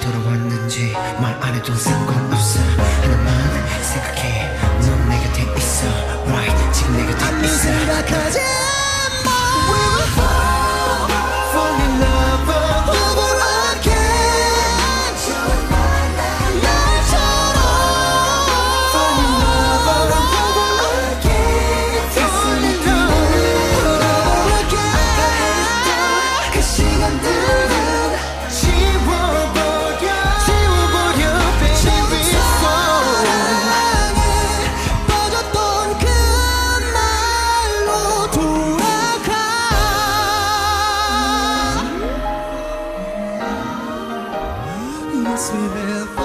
돌아왔는지 말 안 해도 상관없어. 하나만 생각해. 넌 내 곁에 있어. Right. 지금 내 곁에 must.